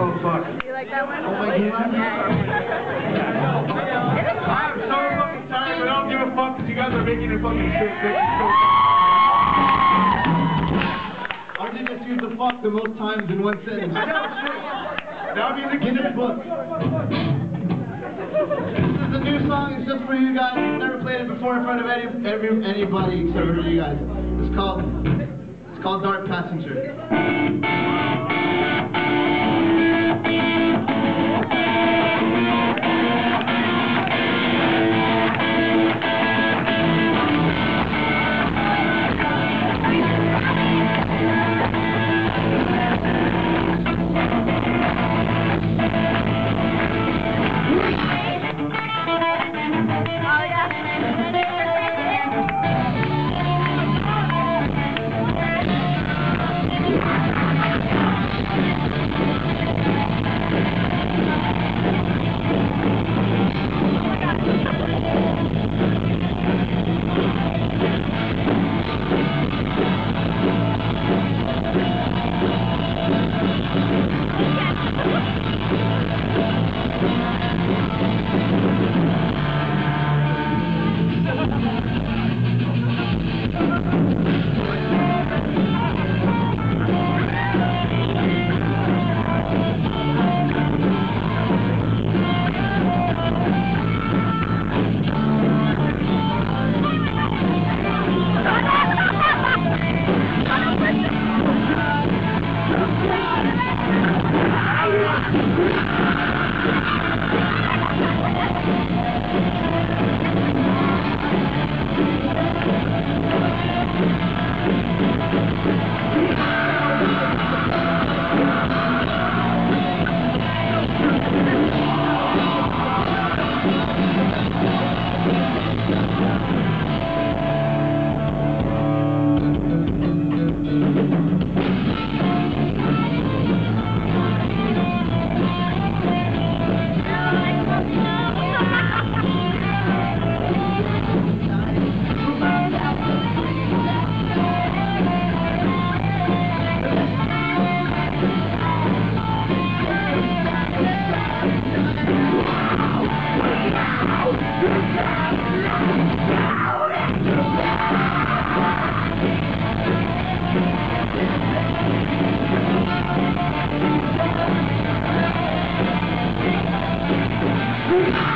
Oh, fuck. You like that one? Oh, my God. I'm so fucking tired, but I don't give a fuck because you guys are making it fucking sick. I did just use the fuck the most times in one sentence. Now be the Guinness book. New song. Just for you guys. Never played it before in front of any, every, anybody except for you guys. It's called it's called Dark Passenger. Oh.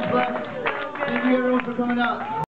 Thank you everyone for coming out.